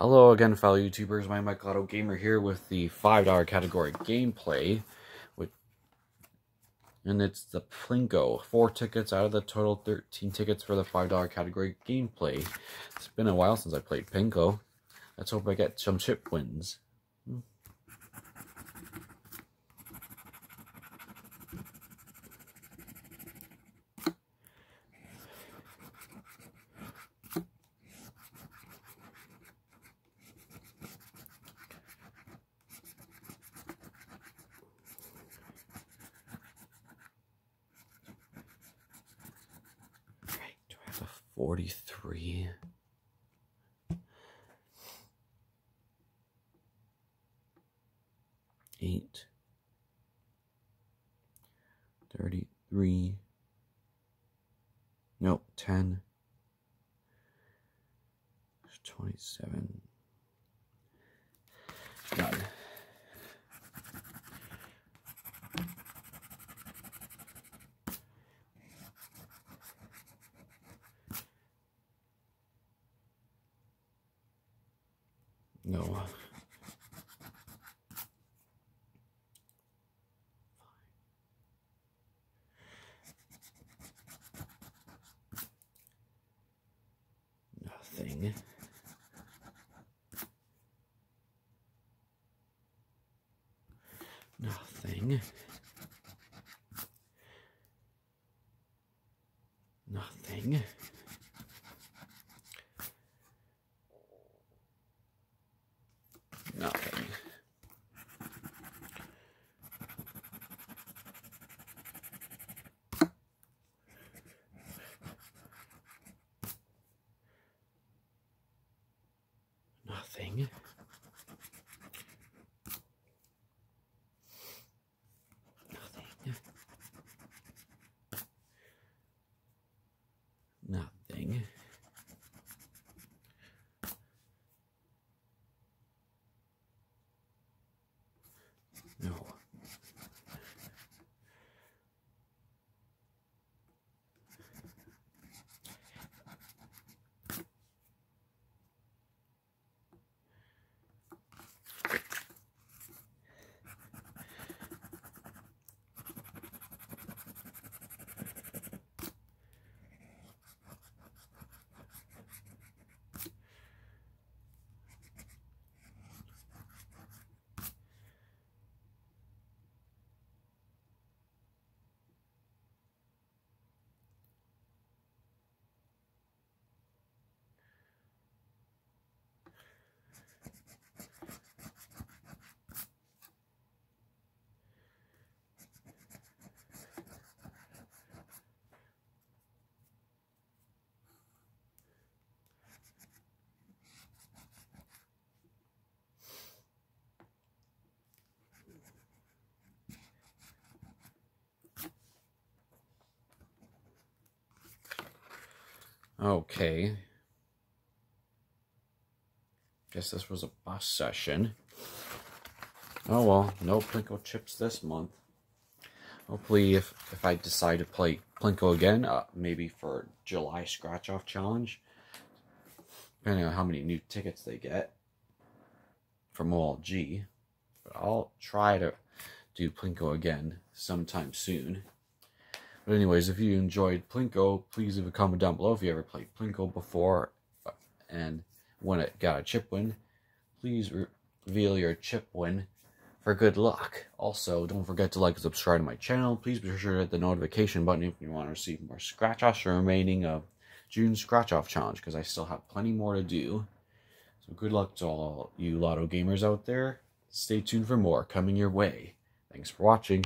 Hello again, fellow YouTubers. Mighty Mike Gamer here with the $5 category gameplay. With, and it's the Plinko. Four tickets out of the total 13 tickets for the $5 category gameplay. It's been a while since I played Plinko. Let's hope I get some chip wins. Hmm. Right, do I have a 43? Eight. Thirty-three. Nope, ten. Twenty-seven. None. No. Nothing. Nothing. Nothing. Nothing. Nothing. Nothing. Nothing. No. Okay. Guess this was a bus session. Oh well, no Plinko chips this month. Hopefully, if, if I decide to play Plinko again, uh, maybe for July scratch-off challenge, depending on how many new tickets they get from OLG. But I'll try to do Plinko again sometime soon. But anyways, if you enjoyed Plinko, please leave a comment down below if you ever played Plinko before uh, and when it got a chip win. Please reveal your chip win for good luck. Also, don't forget to like and subscribe to my channel. Please be sure to hit the notification button if you want to receive more scratch-offs or remaining of June scratch-off challenge because I still have plenty more to do. So good luck to all you Lotto gamers out there. Stay tuned for more coming your way. Thanks for watching.